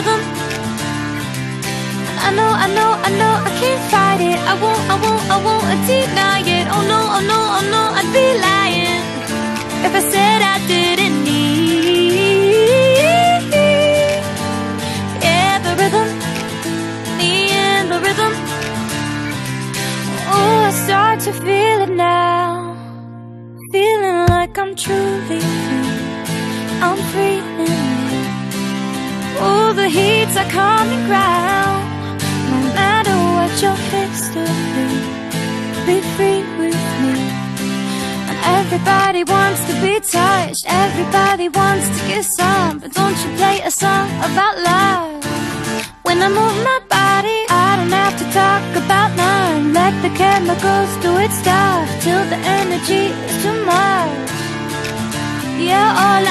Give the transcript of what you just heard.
rhythm. I know, I know, I know, I can't fight it. I won't, I won't, I won't deny it. Oh no, oh no, oh no, I'd be lying if I said I didn't need. Yeah, the rhythm, me and the rhythm. Oh, I start to feel it now. Feeling like I'm truly heat's are coming round. No matter what your history, be free with me. And everybody wants to be touched. Everybody wants to get some. But don't you play a song about love? When I move my body, I don't have to talk about none. Let the chemicals do its stuff till the energy is too much. Yeah, all